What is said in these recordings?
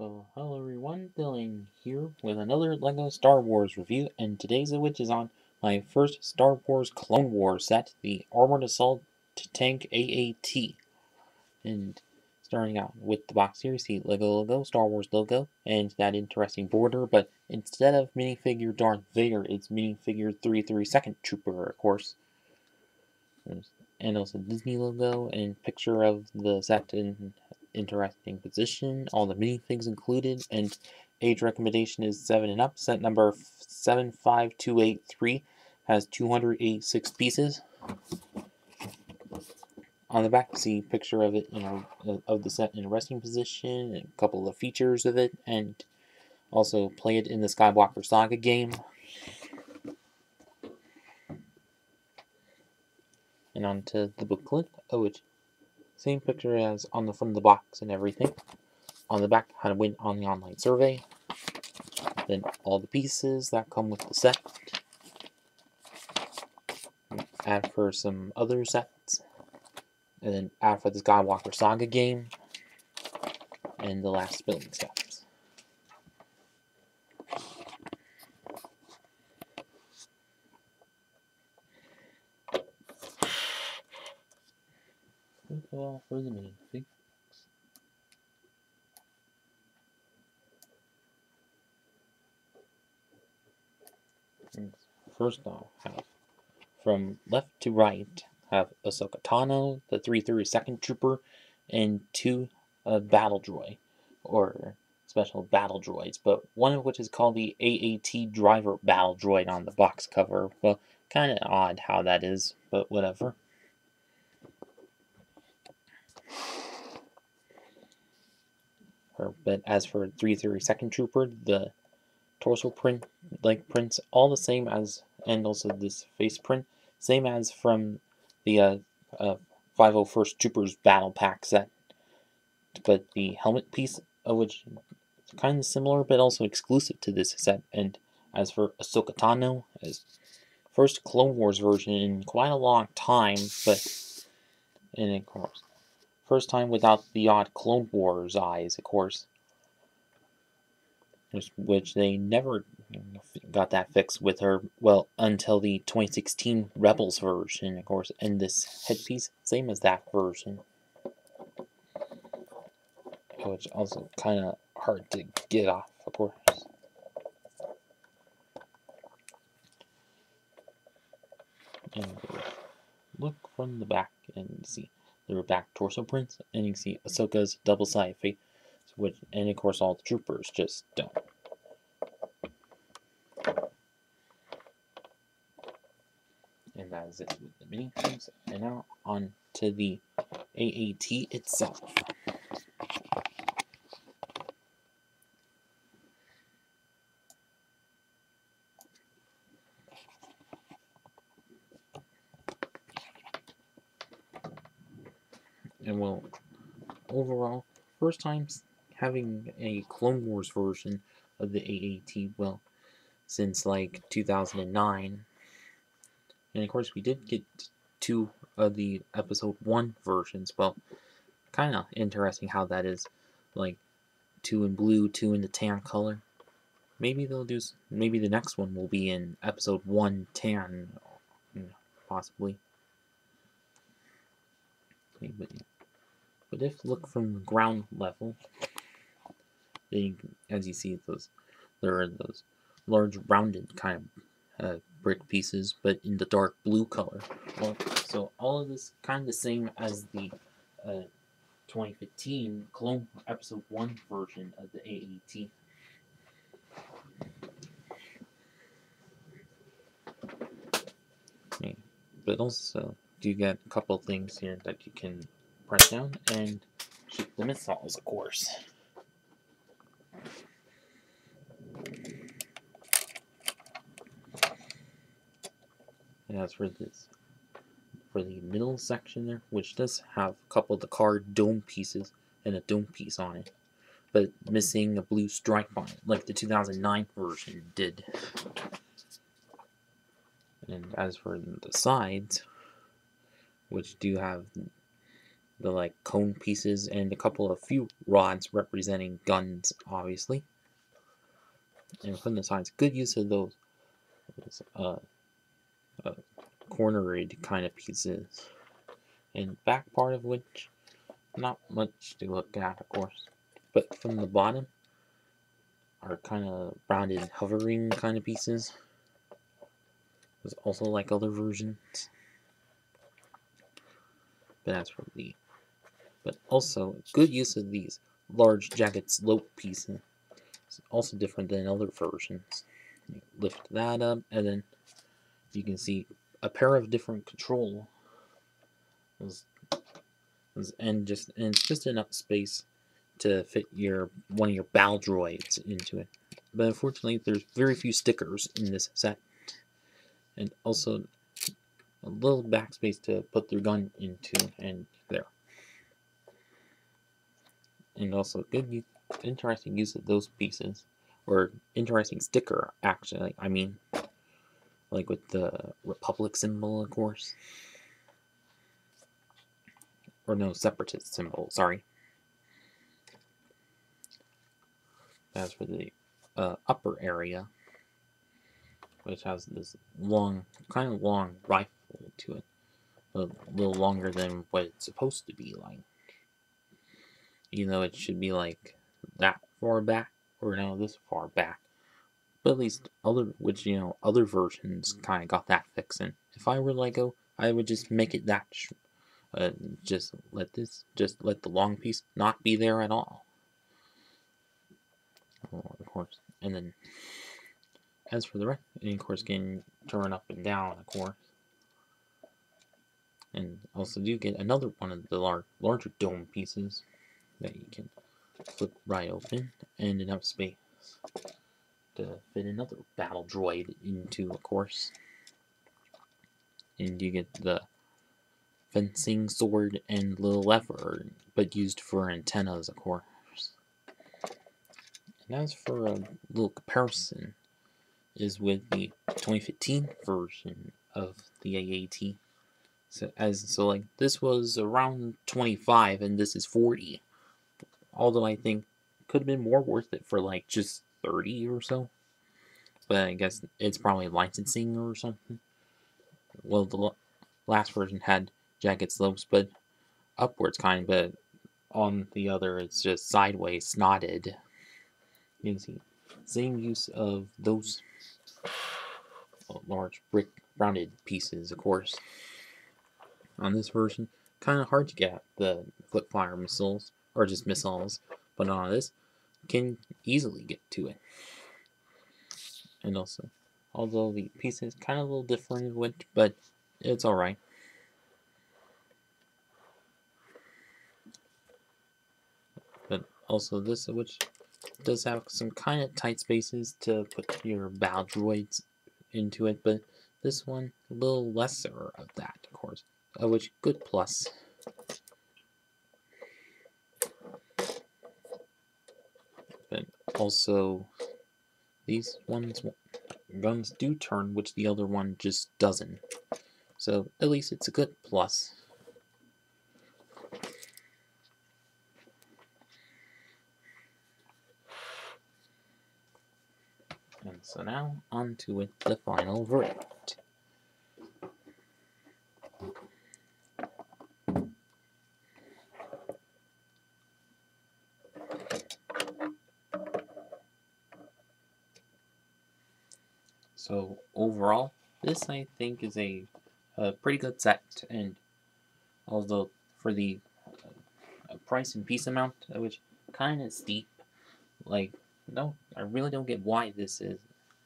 Well, hello everyone, Dylan here with another LEGO Star Wars review, and today's of which is on my first Star Wars Clone Wars set, the Armored Assault Tank AAT. And starting out with the box here, you see LEGO logo, Star Wars logo, and that interesting border, but instead of minifigure Darth Vader, it's minifigure 332nd Trooper, of course. And also Disney logo and picture of the set and interesting position, all the minifigs included, and age recommendation is 7 and up. Set number 75283 has 286 pieces. On the back, see picture of it, you uh, know, of the set in a resting position, a couple of features of it, and also play it in the Skywalker Saga game. And on to the booklet, oh, which same picture as on the front of the box and everything. On the back, how to win on the online survey. Then all the pieces that come with the set. Add for some other sets. And then add for the Skywalker Saga game. And the last building steps. Well, for the main thing. First I'll have from left to right have Ahsoka Tano, the 332nd Trooper, and two uh, battle droid, or special battle droids, but one of which is called the AAT Driver Battle Droid on the box cover. Well, kind of odd how that is, but whatever. But as for 332nd Trooper, the torso print, leg prints, all the same as, and also this face print, same as from the uh, uh, 501st Troopers Battle Pack set. But the helmet piece, of which is kind of similar, but also exclusive to this set. And as for Ahsoka Tano, as first Clone Wars version in quite a long time, but and of course First time without the odd Clone Wars eyes, of course. Which they never got that fixed with her, well, until the 2016 Rebels version, of course. And this headpiece, same as that version. Which also kind of hard to get off, of course. Look from the back and see their back torso prints, and you can see Ahsoka's double side face, which, and of course all the troopers just don't. And that is it with the mini things. And now on to the AAT itself. And well, overall, first time having a Clone Wars version of the AAT, well, since like 2009. And of course, we did get two of the episode 1 versions. Well, kind of interesting how that is. Like, two in blue, two in the tan color. Maybe they'll do, maybe the next one will be in episode 1 tan, possibly. But but if look from the ground level, then as you see those, there are those large rounded kind of uh, brick pieces, but in the dark blue color. Well, so all of this kind of the same as the uh, 2015 Clone Episode 1 version of the AAT. But also, do you get a couple things here that you can press down and shoot the missiles, of course. And as for this, for the middle section there, which does have a couple of the card dome pieces and a dome piece on it, but missing a blue stripe on it, like the 2009 version did. And as for the sides, which do have the like cone pieces and a couple of few rods representing guns, obviously. And from the sides, good use of those uh, uh, cornered kind of pieces. And back part of which, not much to look at, of course. But from the bottom are kind of rounded hovering kind of pieces. There's also like other versions. But that's from the but also good use of these large jacket slope pieces. It's also different than other versions. You lift that up, and then you can see a pair of different control, and just and it's just enough space to fit your one of your BAL droids into it. But unfortunately, there's very few stickers in this set, and also a little backspace to put their gun into, and there and also good, interesting use of those pieces, or interesting sticker, actually, I mean, like with the Republic symbol, of course. Or no, Separatist symbol, sorry. As for the uh, upper area, which has this long, kind of long rifle to it, a little longer than what it's supposed to be like even though it should be like that far back or no this far back. But at least other which you know other versions kind of got that fixing if i were lego i would just make it that uh, just let this just let the long piece not be there at all. Oh, of course and then as for the rest and of course can turn up and down of course. And also do get another one of the lar larger dome pieces that you can flip right open and enough space to fit another battle droid into, of course. And you get the fencing sword and little lever, but used for antennas, of course. And as for a little comparison, is with the 2015 version of the AAT. So as so like this was around 25 and this is 40. Although I think it could have been more worth it for like just 30 or so. But I guess it's probably licensing or something. Well, the last version had jacket slopes, but upwards kind, but on the other it's just sideways, snotted. You can see same use of those uh, large brick rounded pieces, of course. On this version, kind of hard to get the flip fire missiles or just missiles, but on this, can easily get to it. And also, although the piece is kind of a little different, but it's alright. But also this, which does have some kind of tight spaces to put your BAL droids into it, but this one, a little lesser of that, of course, uh, which good plus. Also, these ones guns do turn, which the other one just doesn't. So at least it's a good plus. And so now, on to it, the final verdict. So overall, this I think is a, a pretty good set, and although for the uh, price and piece amount, uh, which kind of steep, like no, I really don't get why this is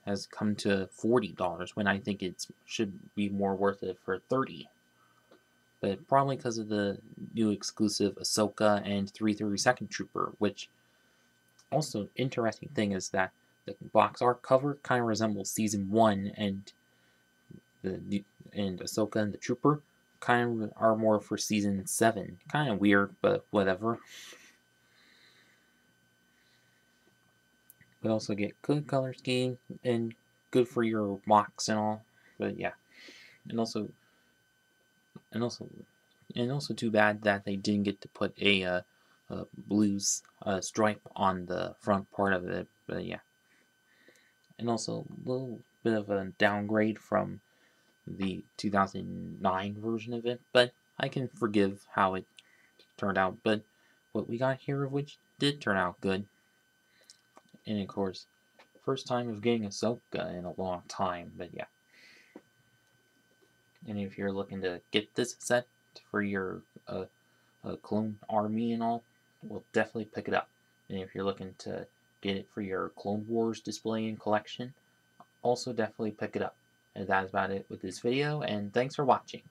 has come to forty dollars when I think it should be more worth it for thirty. But probably because of the new exclusive Ahsoka and 332nd Trooper, which also interesting thing is that the box art cover kind of resembles season one, and the and Ahsoka and the Trooper kind of are more for season seven. Kind of weird, but whatever. We also get good color scheme and good for your MOCs and all. But yeah, and also and also and also too bad that they didn't get to put a, uh, a blue uh, stripe on the front part of it, but yeah. And also a little bit of a downgrade from the 2009 version of it, but I can forgive how it turned out. But what we got here of which did turn out good. And of course, first time of getting Ahsoka in a long time, but yeah. And if you're looking to get this set for your uh, uh, clone army and all, we'll definitely pick it up. And if you're looking to get it for your Clone Wars display and collection, also definitely pick it up. And that's about it with this video, and thanks for watching.